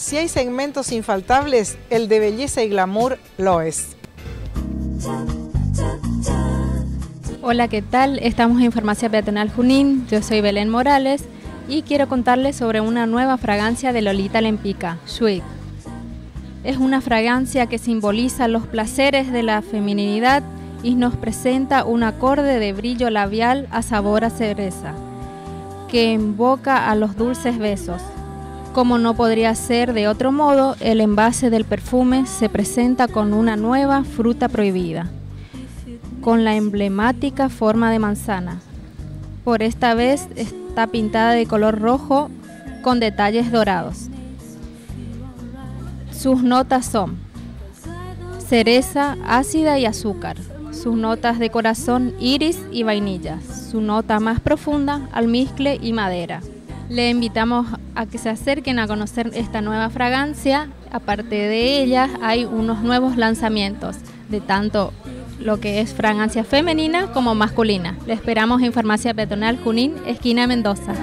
Si hay segmentos infaltables, el de belleza y glamour lo es. Hola, ¿qué tal? Estamos en Farmacia Peatonal Junín. Yo soy Belén Morales y quiero contarles sobre una nueva fragancia de Lolita Lempica, Sweet. Es una fragancia que simboliza los placeres de la feminidad y nos presenta un acorde de brillo labial a sabor a cereza, que invoca a los dulces besos. Como no podría ser de otro modo, el envase del perfume se presenta con una nueva fruta prohibida, con la emblemática forma de manzana. Por esta vez está pintada de color rojo con detalles dorados. Sus notas son cereza, ácida y azúcar. Sus notas de corazón, iris y vainilla. Su nota más profunda, almizcle y madera. Le invitamos a que se acerquen a conocer esta nueva fragancia. Aparte de ella, hay unos nuevos lanzamientos de tanto lo que es fragancia femenina como masculina. Le esperamos en Farmacia Peatonal Junín, esquina Mendoza.